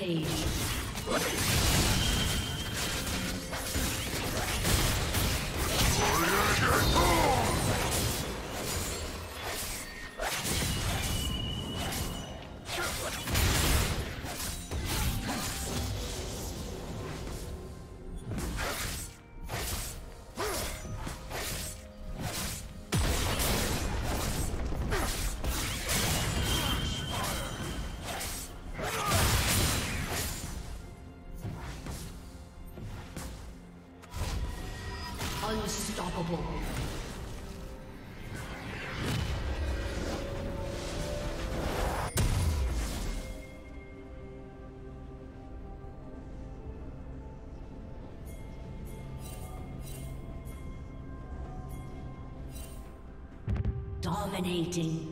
Rampage. Unstoppable. Dominating.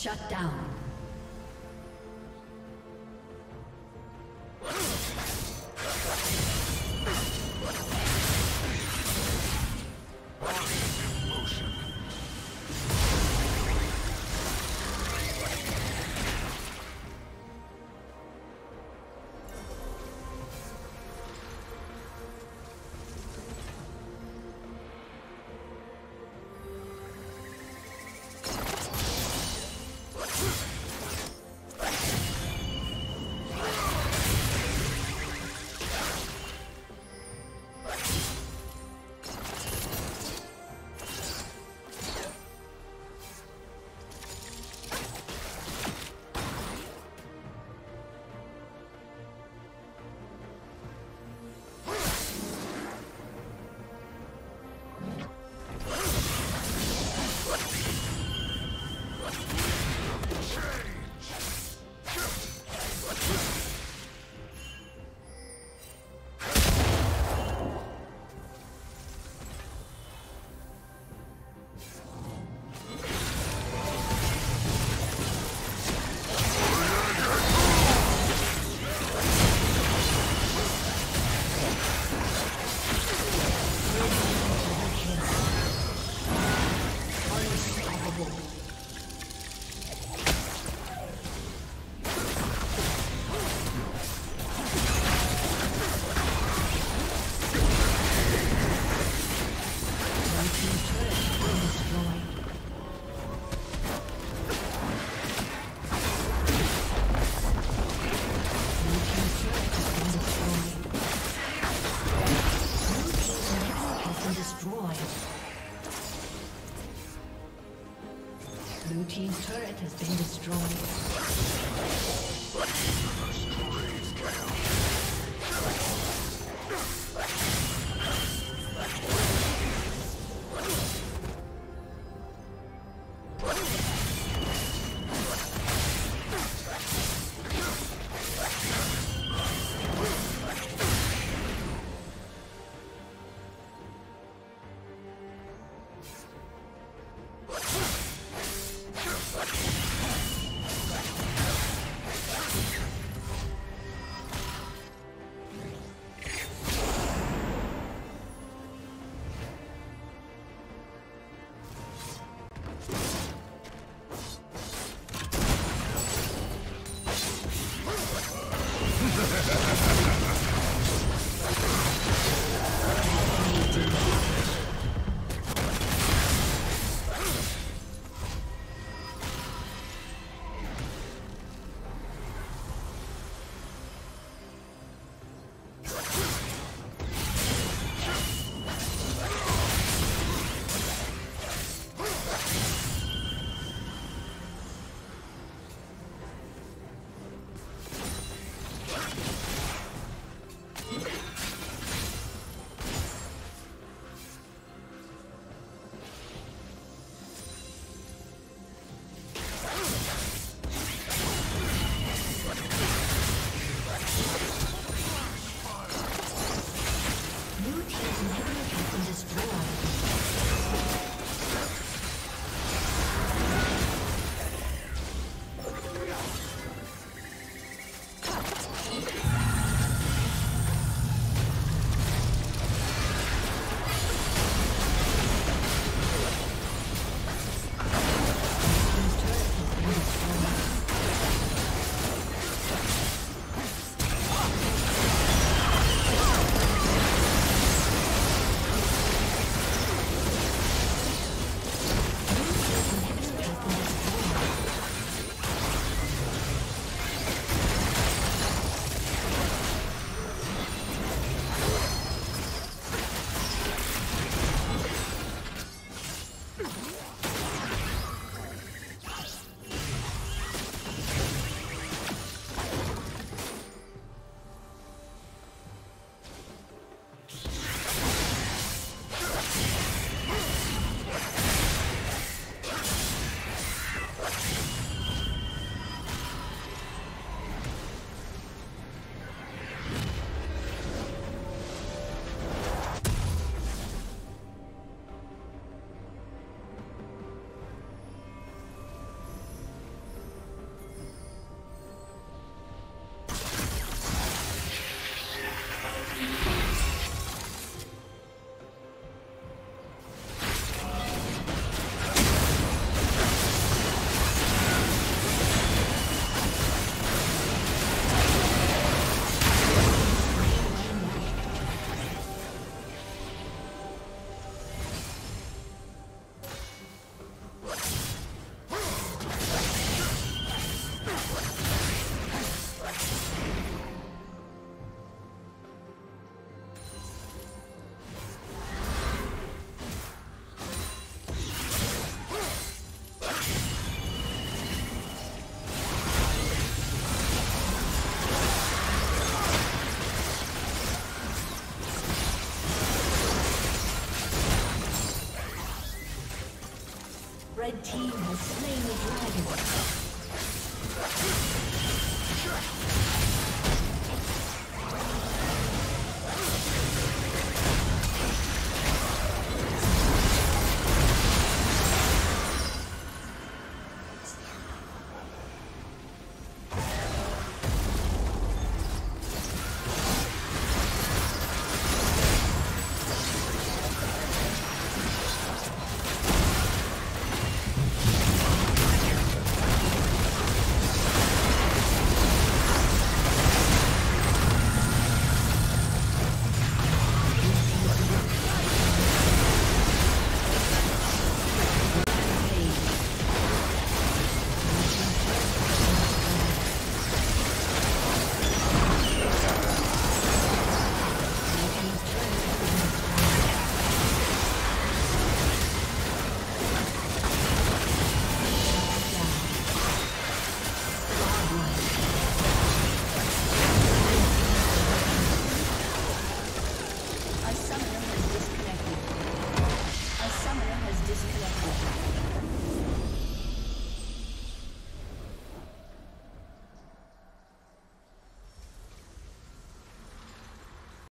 Shut down.